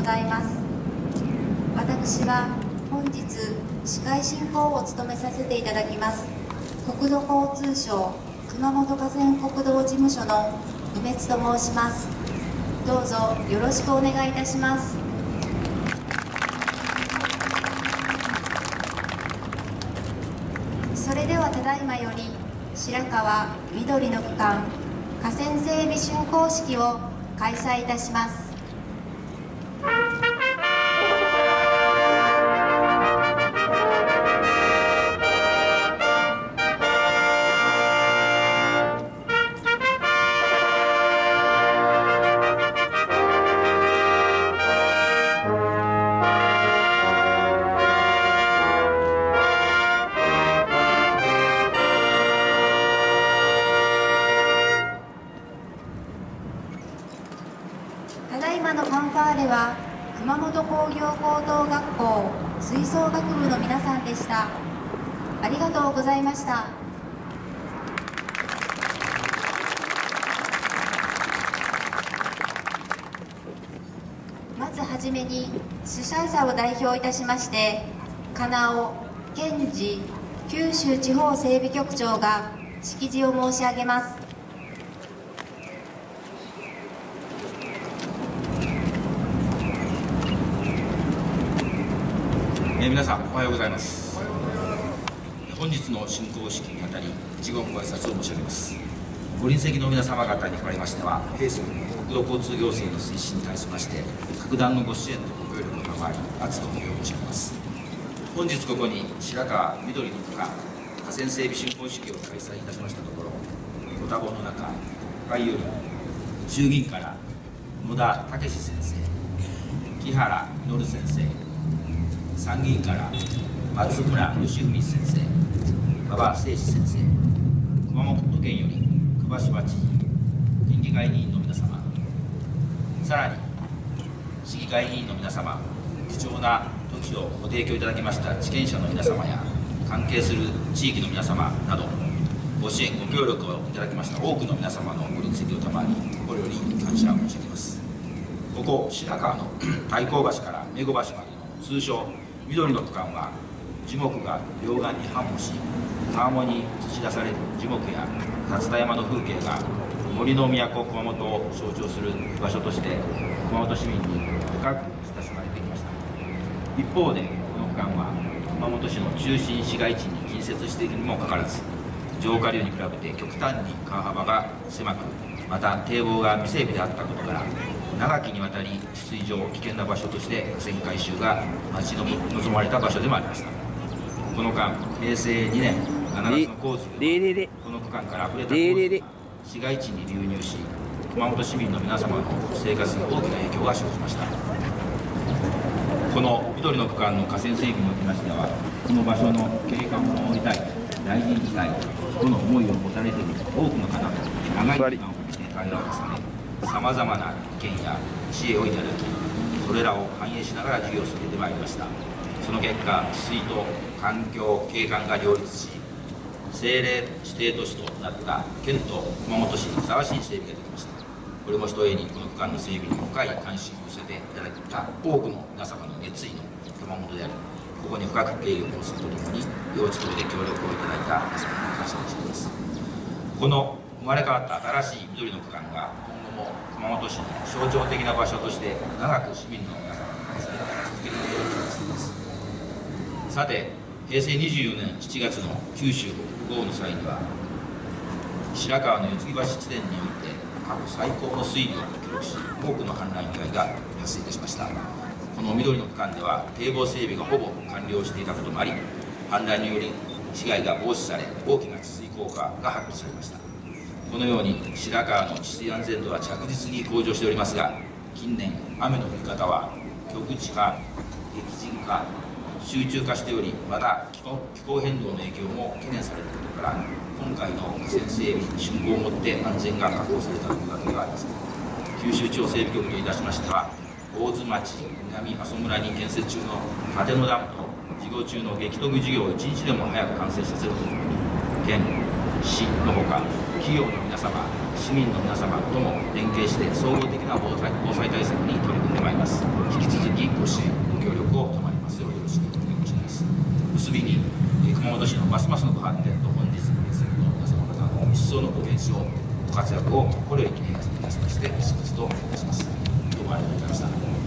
ございます。私は本日司会進行を務めさせていただきます。国土交通省熊本河川国道事務所の梅津と申します。どうぞよろしくお願いいたします。それではただいまより白川緑の区間河川整備竣工式を開催いたします。ンファーレは熊本工業高等学校吹奏楽部の皆さんでした。ありがとうございました。まずはじめにスシャンサを代表いたしまして金尾健二九州地方整備局長が式辞を申し上げます。えー皆さんおはようございます。本日の進行式にあたり一言ご挨拶を申し上げます。ご臨席の皆様方におかれましては平成国土交通行政の推進に対しまして格段のご支援とご協力の賜り厚くお願い申し上げます。本日ここに白川緑の区間河川整備竣工式を開催いたしましたところご多忙の中会より衆議院から野田武先生木原稔先生参議院から松村義文先生馬場誠司先生熊本県より久保島知事県議会議員の皆様さらに市議会議員の皆様貴重な時をご提供いただきました地権者の皆様や関係する地域の皆様などご支援ご協力をいただきました多くの皆様のご臨席を賜り心より感謝を申し上げます。ここ白川の太閤橋から目護橋までの通称緑の区間は樹木が両岸に繁茂し川面に映し出される樹木や竜田山の風景が森の都熊本を象徴する場所として熊本市民に深く親しまれてきました。一方でこの区間は熊本市の中心市街地に近接しているにもかかわらず上下流に比べて極端に川幅が狭くまた堤防が未整備であったことから長きにわたり治水上危険な場所として河川改修が待ち望まれた場所でもありました。この間平成2年7月の工事ではこの区間から溢れた洪水が市街地に流入し熊本市民の皆様の生活に大きな影響が生じました。この緑の区間の河川整備におきましてはこの場所の景観を守りたい大事にしたいとの思いを持たれている多くの方と長い時間をかけて会話を重ねさまざまな意見や知恵をいただきそれらを反映しながら事業を進めてまいりました。その結果治水と環境景観が両立し政令指定都市となった県と熊本市にふさわしい整備ができました。これもひとえにこの区間の整備に深い関心を寄せていただいた多くの皆様の熱意の熊本でありここに深く敬意を表するとともに両地区で協力をいただいた皆様に感謝をしています。この生まれ変わった新しい緑の区間が今後も熊本市の象徴的な場所として長く市民の皆様に愛され続けることを期待しています。さて平成24年7月の九州北部豪雨の際には白川の四ツ木橋地点において過去最高の水量を記録し多くの氾濫被害が発生いたしました。この緑の区間では堤防整備がほぼ完了していたこともあり氾濫により被害が防止され大きな治水効果が発揮されました。このように白川の治水安全度は着実に向上しておりますが近年雨の降り方は局地化激甚化集中化しておりまた気候変動の影響も懸念されることから今回の河川整備竣工をもって安全が確保されたというわけではありません。九州地方整備局といたしましては大津町南阿蘇村に建設中の立野ダムと事業中の激特事業を一日でも早く完成させるととに県市のほか企業の皆様市民の皆様とも連携して総合的な防災防災対策に取り組んでまいります。引き続きご支援ご協力を賜りますようよろしくお願いします。結びにえ熊本市のますますのご発展と本日の皆様の皆様方の一層のご健勝ご活躍を心より祈念いたしまして祝日といたします。どうもありがとうございました